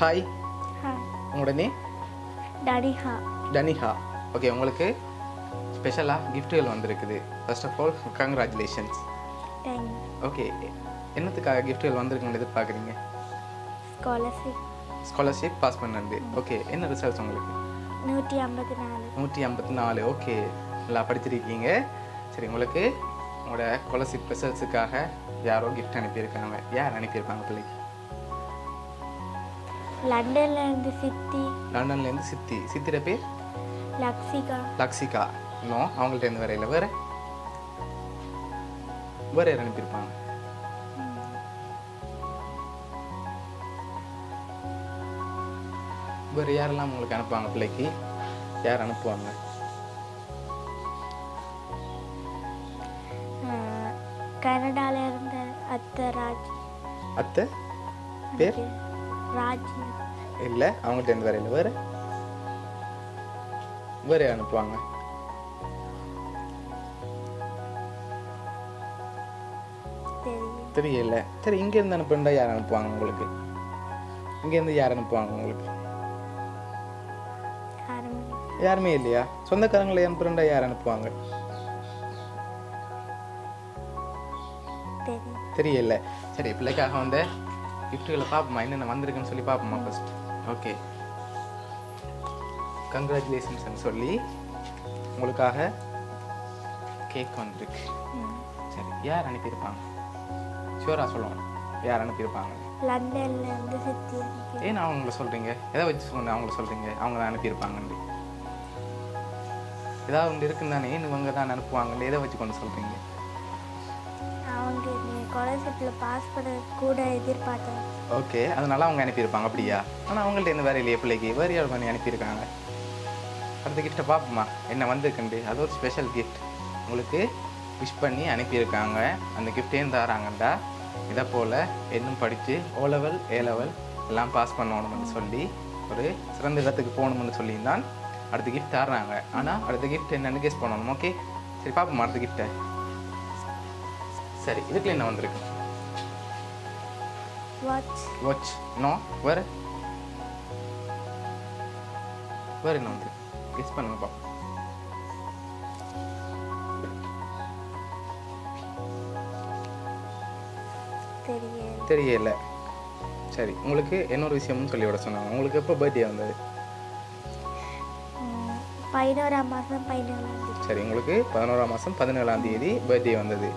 Hi உங்களோட name டடிஹா டனிஹா okay உங்களுக்கு ஸ்பெஷலாக கிஃப்ட்டுகள் வந்திருக்குது. First of all congratulations okay என்னத்துக்காக கிஃப்ட்டுகள் வந்திருக்குன்னு எதிர்பார்க்குறீங்க? ஸ்காலர்ஷிப் ஸ்காலர்ஷிப் பாஸ் பண்ணது. ஓகே என்ன ரிசல்ட்ஸ் உங்களுக்கு? நூற்றி ஐம்பத்தி நாலு. நூற்றி ஐம்பத்தி நாலு. ஓகே நல்லா படிச்சிருக்கீங்க. சரி உங்களுக்கு உங்களோட ஸ்காலர்ஷிப் ரிசல்ட்ஸுக்காக யாரோ கிஃப்ட் அனுப்பியிருக்காங்க. யார் அனுப்பியிருப்பாங்க பிள்ளைக்கு? லண்டன்ல இருந்து சித்தி. லண்டன்லேருந்து சித்தி. சித்திர பேர்? லக்ஷிகா. லக்ஷிகா. இன்னும் அவங்கள்ட்ட இருந்து வரையில வேற? வேற யார் அனுப்பியிருப்பாங்க. வேறு யாரெல்லாம் உங்களுக்கு அனுப்புவாங்க பிள்ளைக்கு? யார் அனுப்புவாங்க? கனடால இருந்த அத்தை ராஜ். அத்தை? பேர்? ராஜ். இல்லை அவங்கள்ட்ட இருந்து வரையில வேற? வேற அனுப்புவாங்க? தெரியல. சரி இங்கேருந்து அனுப்புண்டா யார் அனுப்புவாங்க உங்களுக்கு? இங்கேருந்து யார் அனுப்புவாங்க உங்களுக்கு? யாருமே இல்லையா? சொந்தக்காரங்களை அனுப்புறண்டா யார் அனுப்புவாங்க? தெரியல. சரி பிள்ளைக்காக வந்த கிஃப்ட்டுகளை பார்ப்போமா என்னென்ன வந்திருக்குன்னு சொல்லி பார்ப்போமா ஃபர்ஸ்ட் ஓகே கங்க்ராச்சுலேஷன்ஸ்னு சொல்லி உங்களுக்காக கேக் வந்திருக்கு. சரி யார் அனுப்பியிருப்பாங்க? ஷூராக சொல்லணும் யார் அனுப்பியிருப்பாங்க? லண்டன்ல இருந்து சித்தி ஏன் அவங்கள சொல்கிறீங்க எதை வச்சு சொன்ன அவங்கள சொல்கிறீங்க அவங்க தான் அனுப்பியிருப்பாங்கன்னு. ஏதாவது ஒன்று இருக்குன்னு தானே? இவங்க தான் அனுப்புவாங்கன்னு? எதை வச்சு கொண்டு சொல்கிறீங்க ஸ்காலர்ஷிப்பில் பாஸ் பண்ண கூட எதிர்பார்த்தேன். ஓகே அதனால அவங்க அனுப்பியிருப்பாங்க அப்படியா? ஆனால் அவங்கள்ட்ட என்ன வேற இல்லையே பிள்ளைக்கு. வேறு யார் பண்ணி அனுப்பியிருக்காங்க? அடுத்த கிஃப்ட்டை பார்ப்போமா? என்ன வந்திருக்குண்டு அது ஒரு ஸ்பெஷல் கிஃப்ட் உங்களுக்கு விஷ் பண்ணி அனுப்பியிருக்காங்க. அந்த கிஃப்டேயும் தராங்கண்டா? இதை போல் இன்னும் படித்து ஓ லெவல் ஏ லெவல் எல்லாம் பாஸ் பண்ணணும்னு சொல்லி ஒரு சிறந்த இடத்துக்கு போகணும்னு சொல்லி தான் அடுத்த கிஃப்ட் தர்றாங்க. ஆனால் அடுத்த கிஃப்ட் என்னன்னு கெஸ் பண்ணணும். ஓகே சரி பார்ப்போமா அடுத்த கிஃப்ட்டை சரி இதுக்குள்ள என்ன வந்திருக்கு? வாட்ச் வாட்ச் நோ வேற? வேற என்ன வந்து கெஸ் பண்ணுங்க பாப்போம் தெரியல. சரி உங்களுக்கு இன்னொரு விஷயம்னு சொல்லி விட சொன்னாங்க. உங்களுக்கு எப்போ பர்த்டே வந்தது? பதினோராம் மாதம் பதினேழாம் சரி உங்களுக்கு பதினோராம் மாதம் பதினேழாம் தேதி பர்த்டே வந்தது.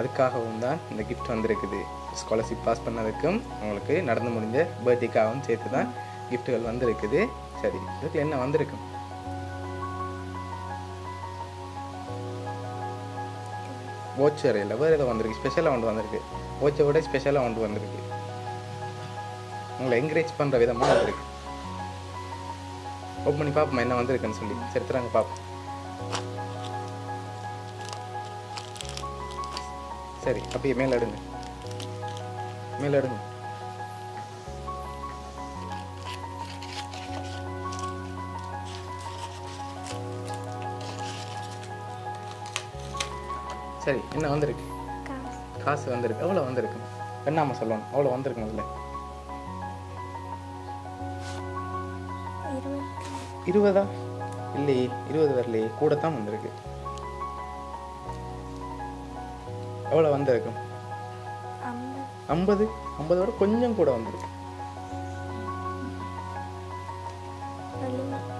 அதுக்காகவும் தான் இந்த கிஃப்ட் வந்திருக்குது. ஸ்காலர்ஷிப் பாஸ் பண்ணதுக்கும் உங்களுக்கு நடந்து முடிஞ்ச பர்த்டேக்காகவும் சேர்த்து தான் கிஃப்ட்டுகள் வந்திருக்குது. சரி இதுக்கு என்ன வந்திருக்கும்? வோச்சர் இல்லை வேறு ஏதோ வந்திருக்கு. ஸ்பெஷலாக ஒன்று வந்திருக்கு. வாட்சை விட ஸ்பெஷலாக ஒன்று வந்திருக்கு. உங்களை என்கரேஜ் பண்ணுற விதமாக வந்திருக்கு. ஓப்பன் பண்ணி பார்ப்போம் என்ன வந்திருக்குன்னு சொல்லி. சரி தராங்க பார்ப்போம். சரி அப்படியே மேலே எடுங்க. மேலே எடுங்க. சரி என்ன வந்திருக்கு? காசு வந்திருக்கு. எவ்வளோ வந்திருக்கு? என்னாம சொல்லணும். அவ்வளோ வந்திருக்கு முதல்ல? இருபதா. இல்லையே இருபது வரலையே. கூட தான் வந்திருக்கு. எவ்வளோ வந்திருக்கும்? ஐம்பது. ஐம்பது? ஐம்பதோட கொஞ்சம் கூட வந்திருக்கு.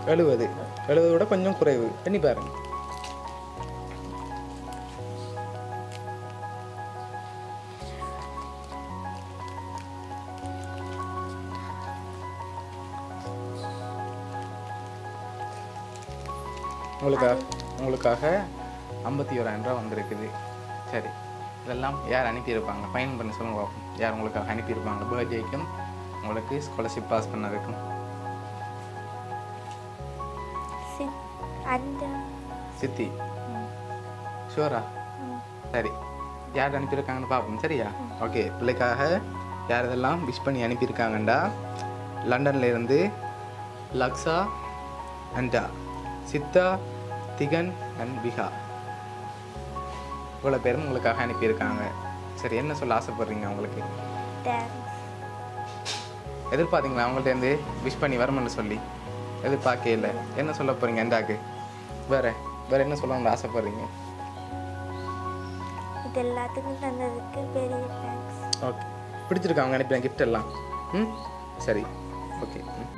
எழுபது. எழுபது. எழுபதோட கொஞ்சம் குறைவு. எண்ணி பாருங்க. உங்களுக்காக உங்களுக்காக ஐம்பத்தி ஓராயிரம் ரூபா வந்திருக்குது. சரி. இதெல்லாம் யார் அனுப்பியிருப்பாங்க? ஃபைன் பண்ணி சொல்லுங்க பார்ப்போம் யார் உங்களுக்காக அனுப்பியிருப்பாங்க? பர்த்டேக்கும் உங்களுக்கு ஸ்காலர்ஷிப் பாஸ் பண்ணதுக்கும். சித்தி. ம். சரி. யார் அனுப்பியிருக்காங்கன்னு பார்ப்போம் சரியா? ஓகே. பிள்ளைக்காக யார் இதெல்லாம் விஷ் பண்ணி அனுப்பியிருக்காங்கண்டா? லண்டன்ல இருந்து லக்ஸா அண்டா சித்தா திகன் அண்ட் விஹா இவ்வளோ பேரும் உங்களுக்காக அனுப்பியிருக்காங்க. சரி என்ன சொல்ல ஆசைப்படுறீங்க உங்களுக்கு எதிர்பார்த்தீங்களா? அவங்கள்ட்டேருந்து விஷ் பண்ணி வரணும்னு சொல்லி. எதிர்பார்க்கே இல்லை என்ன சொல்ல போகிறீங்க எண்டாக்கு வேற வேற என்ன சொல்லணும்னு ஆசைப்படுறீங்க? இது எல்லாத்துக்கும் தந்ததுக்கு பெரிய தேங்க்ஸ் ஓகே பிடிச்சிருக்கா அவங்க அனுப்பின gift எல்லாம். ம்? சரி. ஓகே ம்.